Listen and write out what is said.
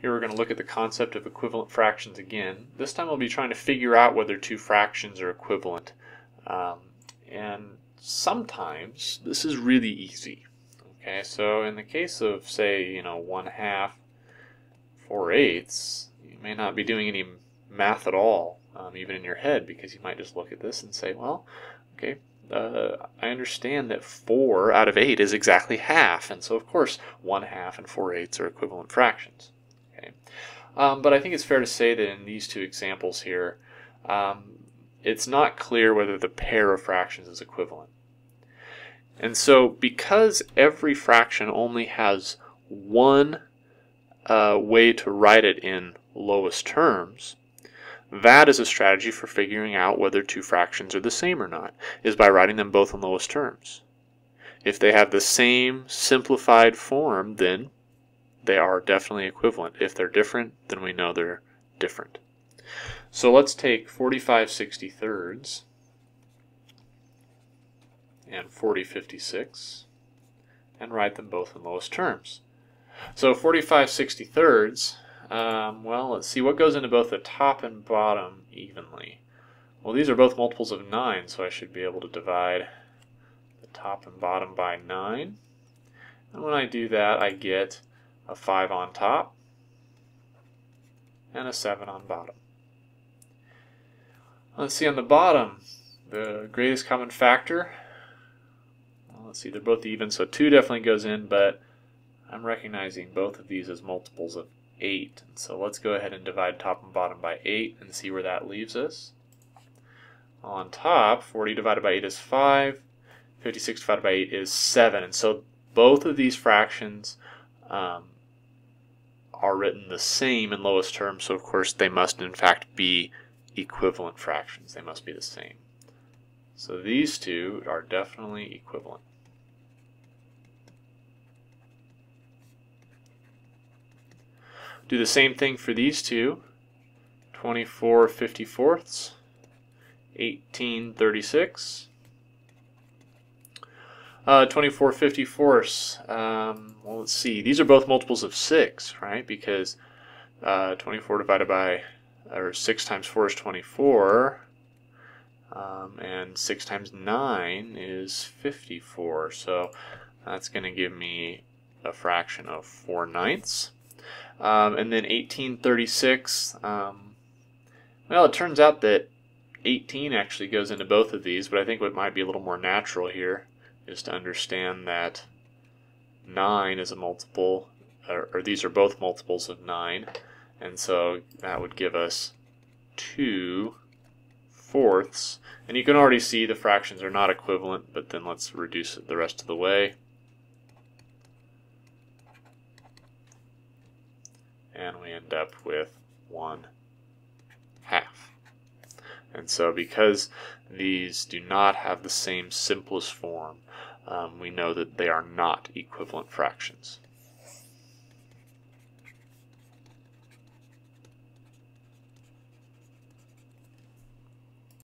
Here we're going to look at the concept of equivalent fractions again. This time we'll be trying to figure out whether two fractions are equivalent. Um, and sometimes this is really easy. Okay, so in the case of say, you know, 1 half 4 eighths, you may not be doing any math at all, um, even in your head, because you might just look at this and say, well, okay, uh, I understand that 4 out of 8 is exactly half, and so of course 1 half and 4 eighths are equivalent fractions. Okay, um, But I think it's fair to say that in these two examples here, um, it's not clear whether the pair of fractions is equivalent. And so because every fraction only has one uh, way to write it in lowest terms, that is a strategy for figuring out whether two fractions are the same or not, is by writing them both in lowest terms. If they have the same simplified form, then they are definitely equivalent. If they're different, then we know they're different. So let's take 45 63rds and 40 56 and write them both in lowest terms. So 45 63rds, um, well, let's see what goes into both the top and bottom evenly. Well, these are both multiples of 9, so I should be able to divide the top and bottom by 9. And when I do that, I get a 5 on top and a 7 on bottom. Let's see on the bottom, the greatest common factor. Well, let's see, they're both even, so 2 definitely goes in, but I'm recognizing both of these as multiples of 8. So let's go ahead and divide top and bottom by 8 and see where that leaves us. On top, 40 divided by 8 is 5. 56 divided by 8 is 7. And so both of these fractions um, are written the same in lowest terms, so of course they must in fact be equivalent fractions. They must be the same. So these two are definitely equivalent. Do the same thing for these two. 24 54ths, 18 36. Uh, 24 54ths, um, well, let's see. These are both multiples of 6, right? Because uh, 24 divided by, or 6 times 4 is 24. Um, and 6 times 9 is 54. So that's going to give me a fraction of 4 ninths. Um, and then 1836, um, well, it turns out that 18 actually goes into both of these, but I think what might be a little more natural here is to understand that 9 is a multiple, or, or these are both multiples of 9, and so that would give us 2 fourths. And you can already see the fractions are not equivalent, but then let's reduce it the rest of the way. and we end up with 1 half. And so because these do not have the same simplest form, um, we know that they are not equivalent fractions.